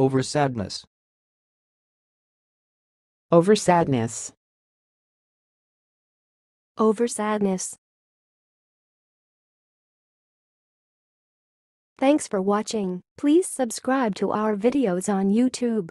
Over sadness. Over sadness. Over sadness. Thanks for watching. Please subscribe to our videos on YouTube.